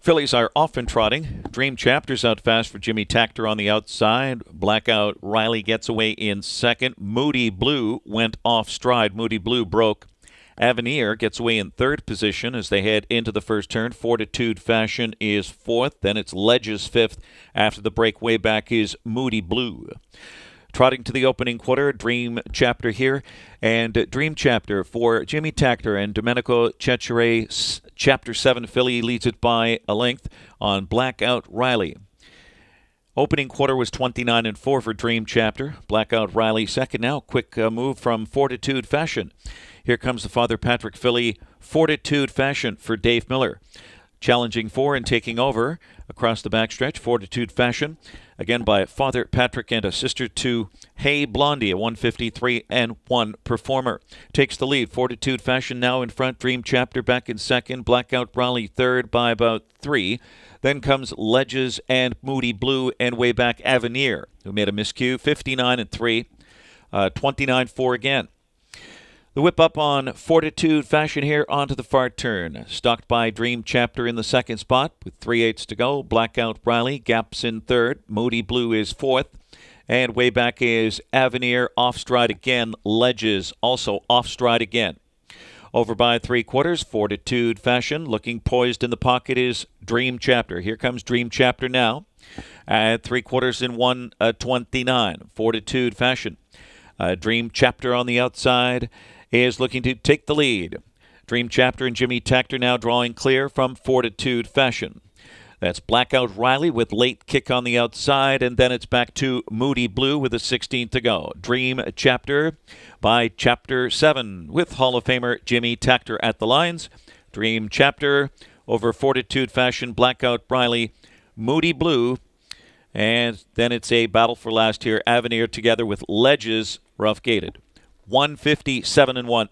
Fillies are off and trotting. Dream Chapters out fast for Jimmy Takter on the outside. Blackout Riley gets away in second. Moody Blue went off stride. Moody Blue broke. Avenir gets away in third position as they head into the first turn. Fortitude Fashion is fourth. Then it's Ledges fifth. After the break, way back is Moody Blue. Trotting to the opening quarter, Dream Chapter here. And uh, Dream Chapter for Jimmy Takter and Domenico Cecere. Chapter 7 filly leads it by a length on Blackout Riley. Opening quarter was 29 and 4 for Dream Chapter. Blackout Riley second now. Quick uh, move from Fortitude Fashion. Here comes the Father Patrick filly Fortitude Fashion for Dave Miller. Challenging four and taking over across the backstretch, Fortitude Fashion. Again by Father Patrick and a sister to Hey Blondie, a 153 and 1 performer. Takes the lead. Fortitude Fashion now in front. Dream Chapter back in second. Blackout Riley third by about three. Then comes Ledges and Moody Blue and way back Avenir, who made a miscue. 59 and 3. Uh, 29 4 again. The whip up on Fortitude Fashion here onto the far turn. Stalked by Dream Chapter in the second spot with three eighths to go. Blackout Riley gaps in third. Moody Blue is fourth. And way back is Avenir off stride again. Ledges also off stride again. Over by three quarters, Fortitude Fashion. Looking poised in the pocket is Dream Chapter. Here comes Dream Chapter now. At three quarters in 129. Uh, Fortitude Fashion. Uh, Dream Chapter on the outside is looking to take the lead. Dream Chapter and Jimmy Takter now drawing clear from Fortitude Fashion. That's Blackout Riley with late kick on the outside, and then it's back to Moody Blue with a 16th to go. Dream Chapter by Chapter 7 with Hall of Famer Jimmy Takter at the lines. Dream Chapter over Fortitude Fashion, Blackout Riley, Moody Blue, and then it's a battle for last here. Avenir together with Ledges, rough gated. 157 and 1.